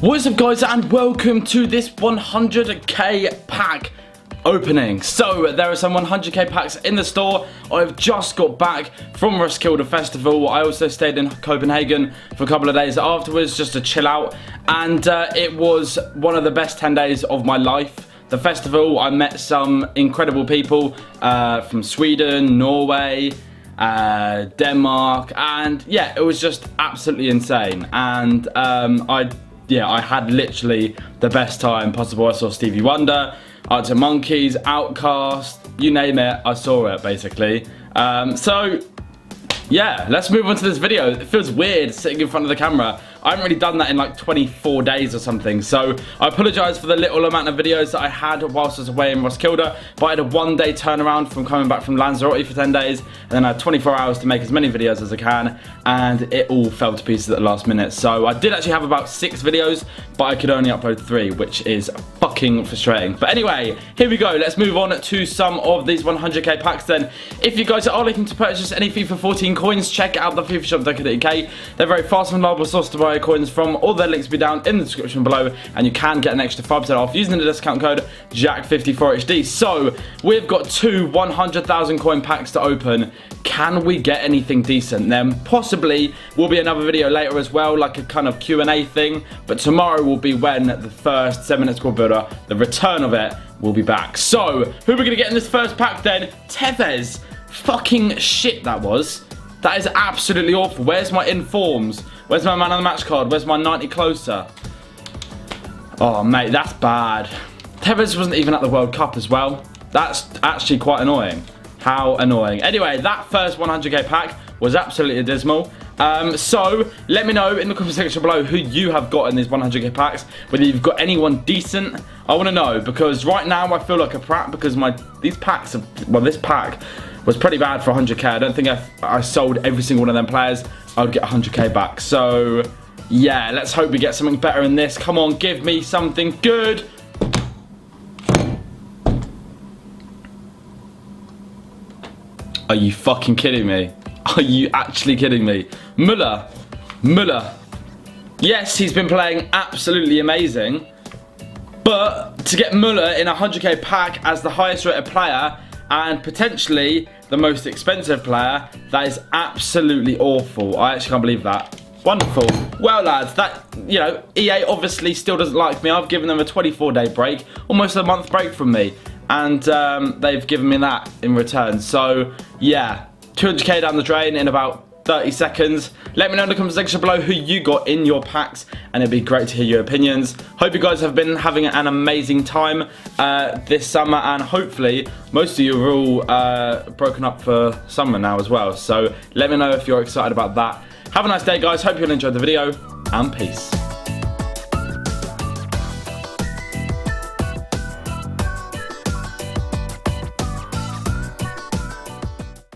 What's up guys and welcome to this 100k pack opening. So there are some 100k packs in the store. I've just got back from Roskilde Festival. I also stayed in Copenhagen for a couple of days afterwards just to chill out and uh, it was one of the best 10 days of my life. The festival, I met some incredible people uh, from Sweden, Norway, uh, Denmark, and yeah, it was just absolutely insane. And um, I yeah, I had literally the best time possible. I saw Stevie Wonder, Arctic Monkeys, OutKast, you name it, I saw it basically. Um, so yeah, let's move on to this video. It feels weird sitting in front of the camera. I haven't really done that in like 24 days or something. So I apologise for the little amount of videos that I had whilst I was away in Roskilde. But I had a one day turnaround from coming back from Lanzarote for 10 days. And then I had 24 hours to make as many videos as I can. And it all fell to pieces at the last minute. So I did actually have about six videos, but I could only upload three, which is fucking frustrating. But anyway, here we go. Let's move on to some of these 100k packs then. If you guys are looking to purchase any FIFA 14 coins, check out the FIFA shop.co.uk. They're very fast and reliable source to buy coins from. All their links will be down in the description below and you can get an extra 5% off using the discount code JACK54HD. So, we've got two 100,000 coin packs to open. Can we get anything decent? Then possibly will be another video later as well, like a kind of Q&A thing. But tomorrow will be when the first 7-minute squad builder, the return of it, will be back. So, who are we going to get in this first pack then? Tevez. Fucking shit that was. That is absolutely awful. Where's my informs? Where's my man on the match card? Where's my 90 closer? Oh, mate, that's bad. Tevez wasn't even at the World Cup as well. That's actually quite annoying. How annoying. Anyway, that first 100k pack was absolutely dismal. Um, so, let me know in the comment section below who you have got in these 100k packs. Whether you've got anyone decent. I want to know because right now I feel like a prat because my these packs, have, well this pack was pretty bad for 100k. I don't think I, I sold every single one of them players. I would get 100k back. So, yeah, let's hope we get something better in this. Come on, give me something good. Are you fucking kidding me? Are you actually kidding me? Muller. Muller. Yes, he's been playing absolutely amazing. But to get Muller in a 100k pack as the highest rated player and potentially the most expensive player. That is absolutely awful. I actually can't believe that. Wonderful. Well, lads, that, you know, EA obviously still doesn't like me. I've given them a 24-day break, almost a month break from me. And um, they've given me that in return. So, yeah, 200k down the drain in about 30 seconds. Let me know in the comment section below who you got in your packs and it'd be great to hear your opinions. Hope you guys have been having an amazing time uh, this summer and hopefully most of you are all uh, broken up for summer now as well. So let me know if you're excited about that. Have a nice day guys, hope you enjoyed the video and peace.